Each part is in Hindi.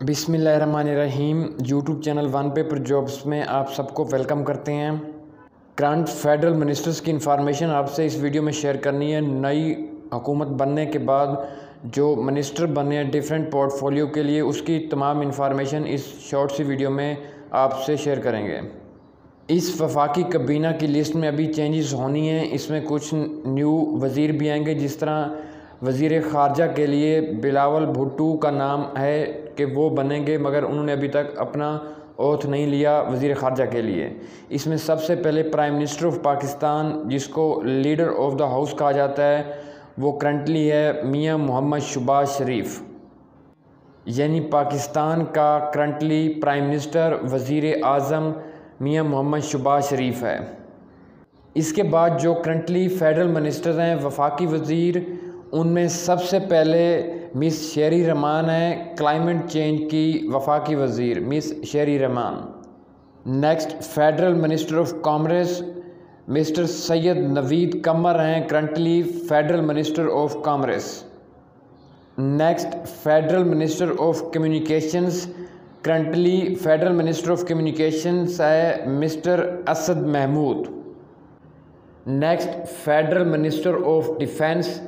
बिसमीम YouTube channel one paper jobs में आप सबको वेलकम करते हैं। करंट फेडरल मिनिस्टर्स की इन्फॉर्मेशन आपसे इस वीडियो में शेयर करनी है। नई हुकूमत बनने के बाद जो मिनिस्टर बने हैं डिफरेंट पोर्टफोलियो के लिए, उसकी तमाम इन्फॉर्मेशन इस शॉर्ट सी वीडियो में आपसे शेयर करेंगे। इस वफाकी कबीना की लिस्ट में अभी चेंजेस होनी हैं। इसमें कुछ न्यू वज़ीर भी आएँगे, जिस तरह वज़ीर ख़ारजा के लिए बिलावल भुट्टू का नाम है कि वो बनेंगे, मगर उन्होंने अभी तक अपना ओथ नहीं लिया वज़ी ख़ारजा के लिए। इसमें सबसे पहले प्राइम मिनिस्टर ऑफ़ पाकिस्तान, जिसको लीडर ऑफ़ द हाउस कहा जाता है, वो करंटली है, मियाँ मोहम्मद शुबाज शरीफ। यानी पाकिस्तान का करंटली प्राइम मिनिस्टर वज़ी अजम मियाँ मोहम्मद शुबाज शरीफ है। इसके बाद जो करंटली फेडरल मिनिस्टर हैं, वफाकी वज़ीर उनमें सबसे पहले मिस शेरी रमान है क्लाइमेट चेंज की वफाकी वज़ीर, Miss Sherry Rehman next, federal minister of commerce, Mister Syed Naveed Qamar हैं currently federal minister of commerce. Next, federal minister of communications, currently federal minister of communications है Mister Asad Mahmood. Next, federal minister of defence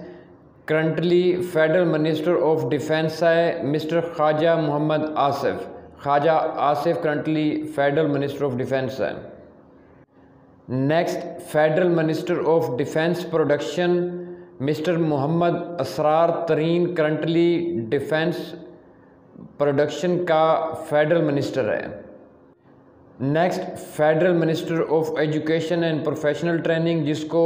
currently federal minister of defence है Mister Khawaja Muhammad Asif Khawaja Asif currently federal minister of defence है. Next federal minister of defence production Mister Muhammad Asrar Tareen currently defence production का फेडरल मिनिस्टर है. Next federal minister of education and professional training जिसको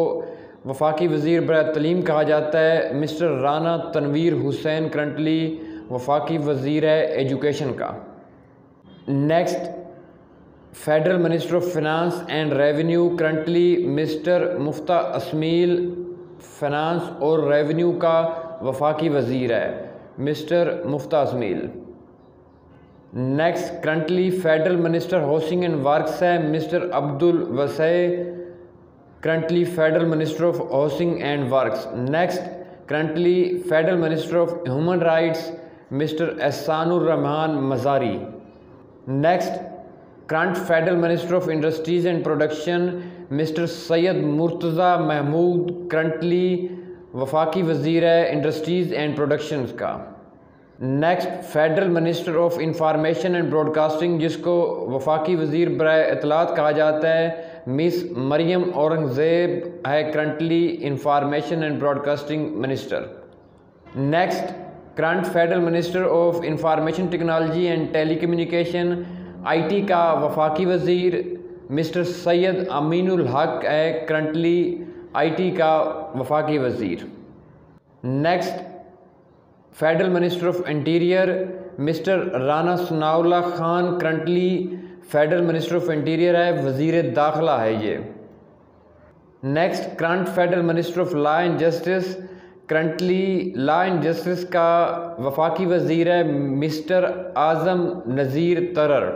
वफाकी वज़ी बर तलीम कहा जाता है, मिस्टर राना तनवीर हुसैन करंटली, वफाकी वज़ीर है एजुकेशन का। Next, federal minister of finance and revenue currently, Mister Miftah Ismail, finance और रेवेन्यू का वफाकी वज़ीर है, Mister Miftah Ismail. Next, currently, federal minister housing and works है, Mister Abdul Wasay currently Federal Minister of Housing and Works. Next, currently Federal Minister of Human Rights, Mr. Ehsanur Rahman Mazari. Next, current Federal Minister of Industries and Production, Mr. Syed Murtaza Mahmood, currently वफाकी वज़ीर है इंडस्ट्रीज़ एंड प्रोडक्शंस का next federal minister of information and broadcasting जिसको वफाकी वज़ीर बर इतलात कहा जाता है मिस मरियम औरंगज़ेब है currently information and broadcasting minister next current federal minister of information technology and telecommunication IT का वफाकी वज़ीर, मिस्टर सैयद अमीनुल हक है करंटली आईटी का वफाकी वज़ीर. Next federal minister of interior Mister Rana Sanaullah Khan currently federal minister of interior है, वज़ीर दाखिला है ये। Next current federal minister of law and justice currently law and justice का वफाकी वज़ीर है, Mister Azam Nazeer Tarar.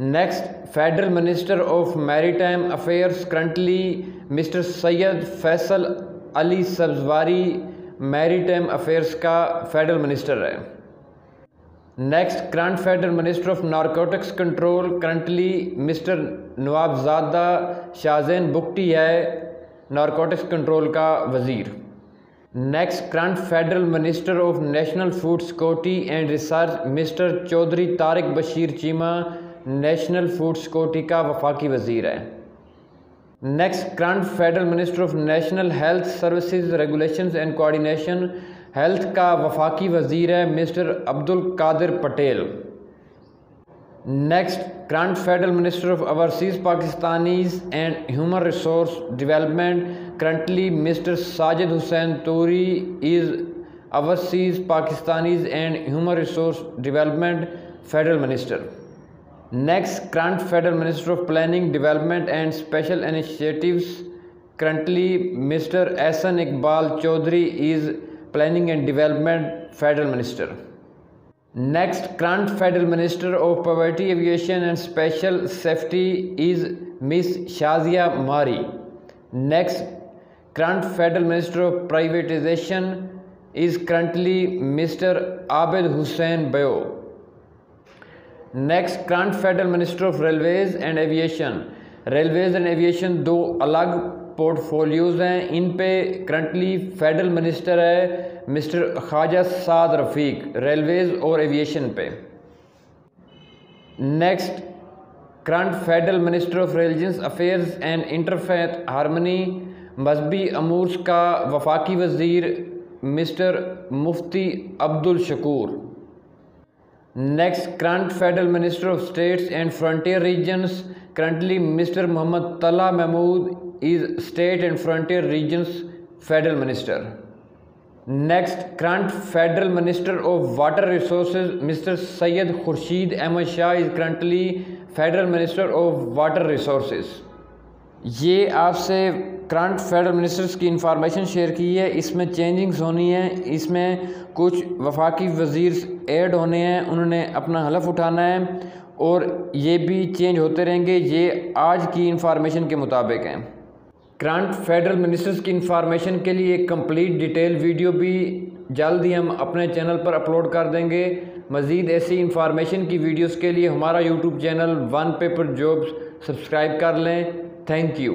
Next federal minister of maritime affairs currently Mister Syed Faisal Ali Sabzwari maritime affairs का फेडरल मिनिस्टर है। Next current federal minister of narcotics control currently mister Nawabzada Shahzain Bugti है नारकोटिक्स कंट्रोल का वज़ीर। Next current federal minister of national food security and research mister Chaudhry Tariq Bashir Cheema national food security का वफाकी वज़ीर है। Next current federal minister of national health services regulations and coordination health का वफाकी वज़ीर है mister Abdul Qadir Patel. Next current federal minister of overseas Pakistanis and human resource development. Currently, mister Sajid Hussain Turi is overseas Pakistanis and human resource development federal minister. Next current federal minister of planning development and special initiatives. Currently, mister Ahsan Iqbal Chaudhry is Planning and Development Federal Minister. Next, current Federal Minister of Poverty, Aviation and Special Safety is Miss Shazia Mari. Next, current Federal Minister of Privatization, is currently Mr. Abid Hussain Bayo. Next current federal minister of railways and aviation railways and aviation दो अलग portfolios हैं। इन पे करंटली फेडरल मिनिस्टर है, मिस्टर ख्वाजा साद रफ़ीक रेलवेज और एविएशन पे। Next current federal minister of religions affairs and interfaith harmony मजहबी अमूर्स का वफाकी वज़ीर mister Mufti Abdul Shakoor next current federal minister of states and frontier regions currently mister Mohammad Talha Mahmood is state and frontier regions federal minister next current federal minister of water resources mister Syed Khurshid Ahmad Shah is currently federal minister of water resources ये आपसे करंट फेडरल मिनिस्टर्स की इंफॉर्मेशन शेयर की है। इसमें चेंजिंग्स होनी है। इसमें कुछ वफाकी वज़ीर ऐड होने हैं। उन्होंने अपना हलफ उठाना है और ये भी चेंज होते रहेंगे। ये आज की इंफॉर्मेशन के मुताबिक हैं। करंट फेडरल मिनिस्टर्स की इंफॉर्मेशन के लिए एक कंप्लीट डिटेल वीडियो भी जल्द ही हम अपने चैनल पर अपलोड कर देंगे। मज़ीद ऐसी इंफॉर्मेशन की वीडियोस के लिए हमारा YouTube channel one paper jobs subscribe कर लें। Thank you